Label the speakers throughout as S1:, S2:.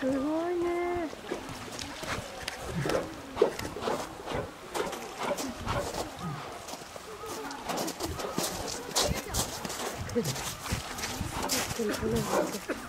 S1: すごい。 보내주세요.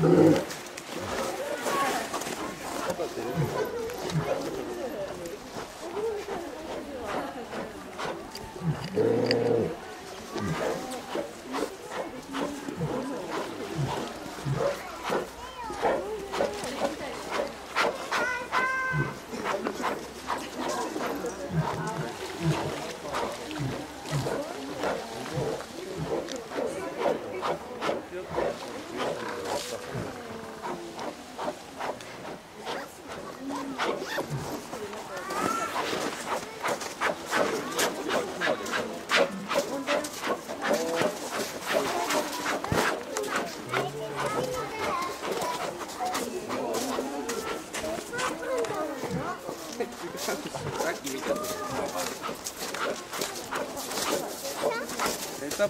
S1: Thank you.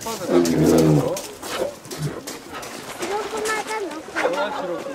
S1: 아파서 감기 비싸서. 그렇구나, 나. 장난치러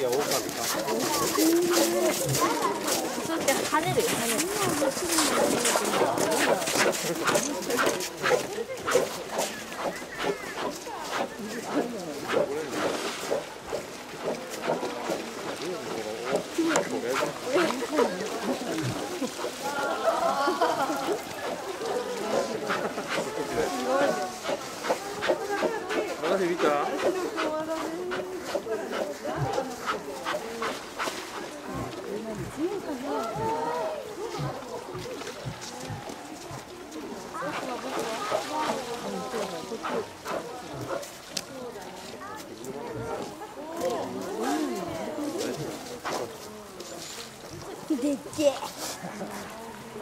S1: 次はオオカミかって跳ねるよ跳ねるマジ見た